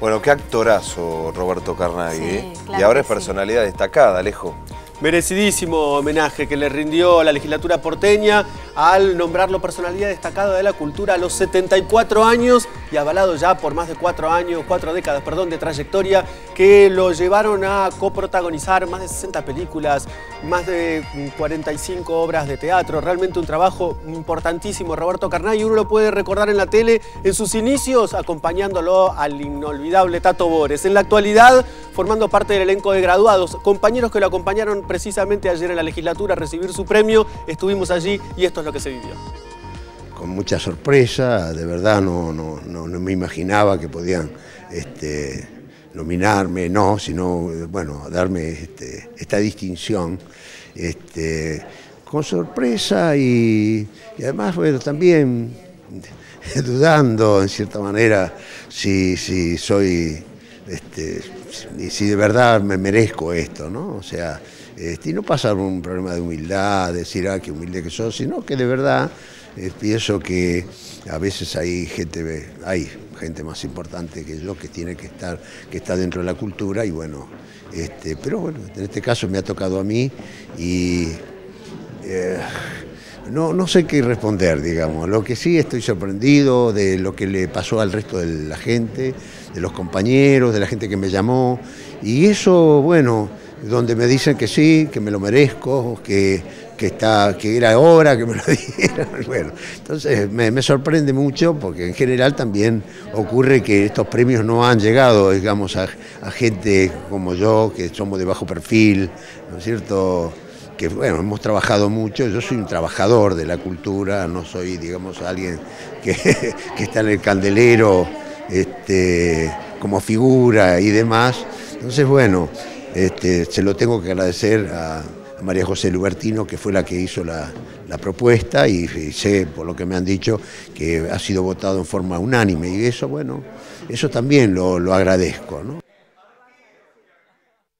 Bueno, qué actorazo Roberto Carnaghi. ¿eh? y ahora es personalidad destacada, Alejo. Merecidísimo homenaje que le rindió la legislatura porteña al nombrarlo personalidad destacada de la cultura a los 74 años y avalado ya por más de cuatro años, cuatro décadas, perdón, de trayectoria que lo llevaron a coprotagonizar más de 60 películas, más de 45 obras de teatro, realmente un trabajo importantísimo. Roberto Carnay, uno lo puede recordar en la tele en sus inicios acompañándolo al inolvidable Tato Bores. En la actualidad, formando parte del elenco de graduados, compañeros que lo acompañaron precisamente ayer en la legislatura a recibir su premio, estuvimos allí y esto es lo que se vivió. Con mucha sorpresa, de verdad no, no, me imaginaba que podían este, nominarme, no, sino, bueno, darme este, esta distinción. Este, con sorpresa y, además, bueno, también dudando en cierta manera si, si soy, este, si de verdad me merezco esto, ¿no? O sea, este, y no pasa un problema de humildad, decir, ah, qué humilde que sos, sino que de verdad eh, pienso que a veces hay gente, hay gente más importante que yo que tiene que estar, que está dentro de la cultura y bueno, este, pero bueno, en este caso me ha tocado a mí y no, no sé qué responder, digamos. Lo que sí estoy sorprendido de lo que le pasó al resto de la gente, de los compañeros, de la gente que me llamó y eso, bueno, donde me dicen que sí, que me lo merezco, que, está, que era hora que me lo dieran. Bueno, entonces me, sorprende mucho porque en general también ocurre que estos premios no han llegado, digamos, a, gente como yo, que somos de bajo perfil, ¿no es cierto? Que bueno, hemos trabajado mucho, yo soy un trabajador de la cultura, no soy, digamos, alguien que, que está en el candelero este, como figura y demás. Entonces, bueno, este, se lo tengo que agradecer a, María José Lubertino, que fue la que hizo la, propuesta y, sé, por lo que me han dicho, que ha sido votado en forma unánime y eso, bueno, eso también lo, lo agradezco. ¿no?